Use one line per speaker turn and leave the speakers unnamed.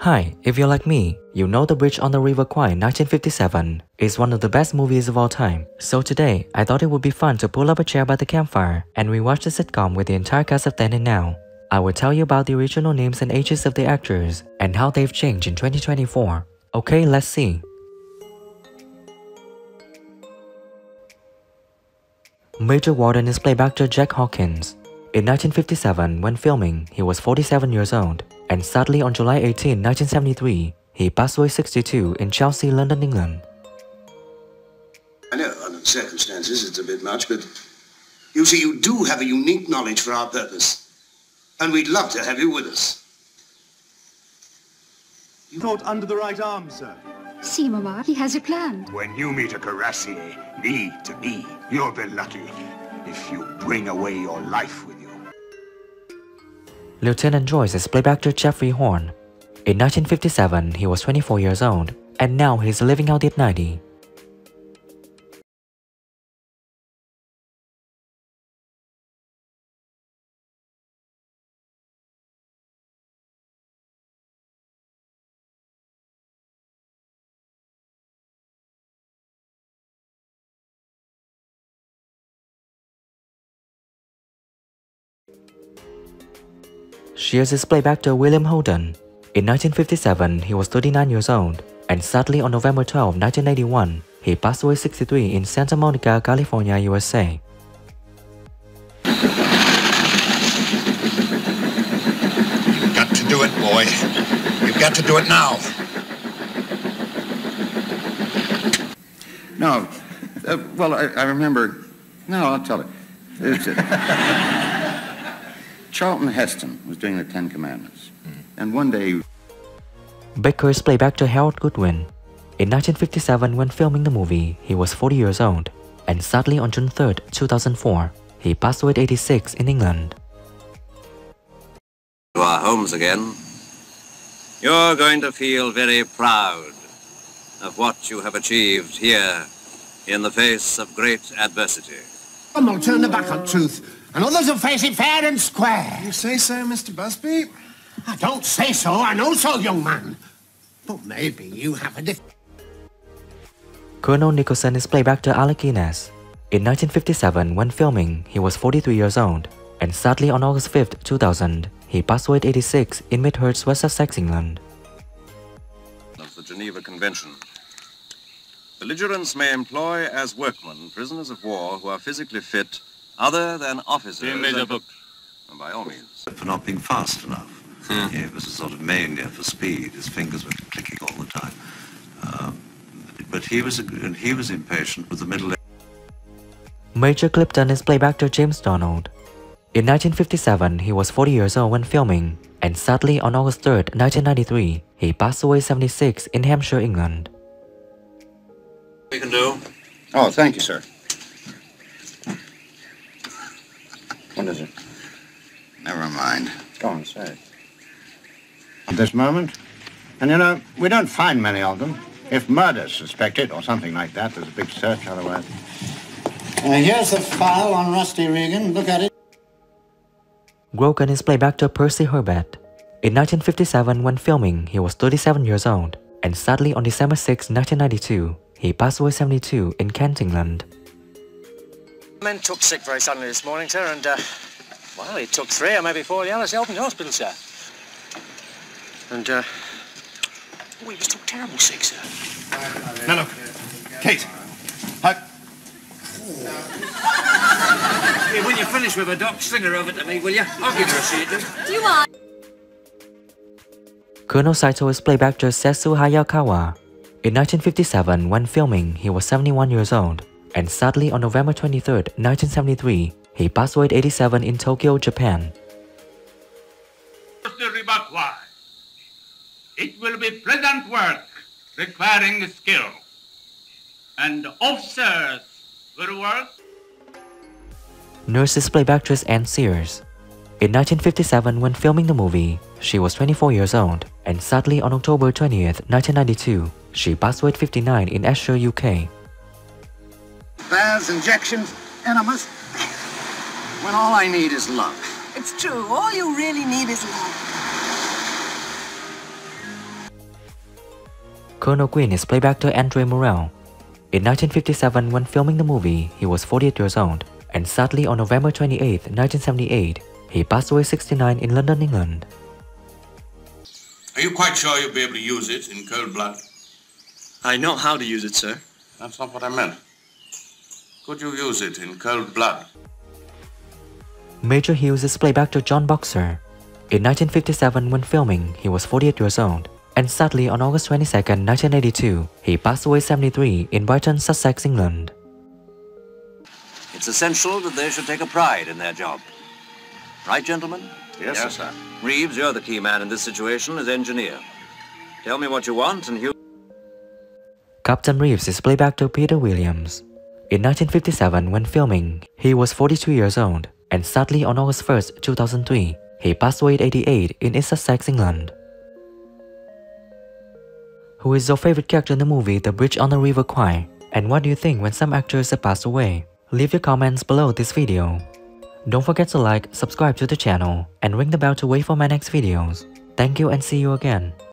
Hi, if you're like me, you know The Bridge on the River Kwai 1957 is one of the best movies of all time. So today, I thought it would be fun to pull up a chair by the campfire and rewatch the sitcom with the entire cast of then and now. I will tell you about the original names and ages of the actors and how they've changed in 2024. Okay, let's see. Major Warden is played by actor Jack Hawkins. In 1957, when filming, he was 47 years old, and sadly on July 18, 1973, he passed away 62 in Chelsea, London, England.
I know under the circumstances it's a bit much, but you see, you do have a unique knowledge for our purpose, and we'd love to have you with us.
You thought under the right arm, sir?
See, Mama, he has a plan.
When you meet a Karasi, me to me, you'll be lucky if you bring away your life with you.
Lieutenant Joyce is played actor Geoffrey Horne. In 1957, he was 24 years old, and now he's living out at 90. Shears is played by actor William Holden. In 1957, he was 39 years old, and sadly on November 12, 1981, he passed away 63 in Santa Monica, California, USA.
You've got to do it, boy. You've got to do it now.
No. Uh, well, I, I remember. No, I'll tell it. It's, Charlton Heston was doing the Ten Commandments. Hmm. And one day,
Baker playback to Harold Goodwin. In 1957, when filming the movie, he was 40 years old, and sadly on June 3, 2004, he passed away at 86 in England.
to our homes again, you're going to feel very proud of what you have achieved here in the face of great adversity.
Some will turn their back on truth, and others will face it fair and square.
You say so, Mr. Busby?
I don't say so, I know so, young man. But maybe you have a different...
Colonel Nicholson is played by actor Alec Guinness. In 1957, when filming, he was 43 years old, and sadly on August 5, 2000, he passed away at 86 in Midhurst, West Sussex, England.
Of the Geneva Convention. Belligerents may employ as workmen prisoners of war who are physically fit other than officers.
Give me the book.
By all means.
For not being fast enough. Yeah, it was a sort of mania for speed. His fingers were clicking all the time. Uh, but he was, and he was impatient with the middle
Major Clipton is played by actor James Donald. In 1957, he was 40 years old when filming, and sadly on August 3, 1993, he passed away 76 in Hampshire, England.
We can do.
oh, thank you, sir. What is it?
Never mind.
Go on, say it. At this moment? And you know, we don't find many of them. If murder's suspected or something like that, there's a big search otherwise.
Uh, here's the file on Rusty Regan. Look at it.
Grogan is played by actor Percy Herbert. In 1957, when filming, he was 37 years old, and sadly on December 6, 1992, he passed away 72 in Kent, England.
Men took sick very suddenly this morning, sir, and, uh, well, he took three or maybe four of the others helping the hospital, sir. And, uh, oh, he was took terrible sick, sir.
Now look, Kate. I,
Hey, when you finish with her, Doc, sling her over to me, will you? I'll give her a seat.
Do you want?
Colonel Saito is played by actor Sessue Hayakawa. In 1957, when filming, he was 71 years old, and sadly on November 23, 1973, he passed away at 87 in Tokyo, Japan.
It will be pleasant work requiring skill, and officers will work
Nurses played actress Ann Sears. In 1957, when filming the movie, she was 24 years old, and sadly on October 20th, 1992, she passed away at 59 in Esher, UK.
Baths, injections, enemas. When all I need is love.
It's true. All you really need is love.
Colonel Quinn is played by actor Andre Morell. In 1957, when filming the movie, he was 48 years old, and sadly on November 28, 1978, he passed away 69 in London, England.
Are you quite sure you'll be able to use it in cold blood?
I know how to use it, sir.
That's not what I meant. Could you use it in cold blood?
Major Hughes is played by actor John Boxer. In 1957, when filming, he was 48 years old, and sadly on August 22, 1982, he passed away 73 in Brighton, Sussex, England.
It's essential that they should take a pride in their job. Right, gentlemen?
Yes, Yes, sir.
Reeves, you're the key man in this situation as engineer. Tell me what you want and Hugh...
Captain Reeves is played by actor Peter Williams. In 1957, when filming, he was 42 years old, and sadly on August 1, 2003, he passed away at 88 in Sussex, England. Who is your favorite character in the movie The Bridge on the River Kwai? And what do you think when some actors have passed away? Leave your comments below this video. Don't forget to like, subscribe to the channel, and ring the bell to wait for my next videos. Thank you and see you again.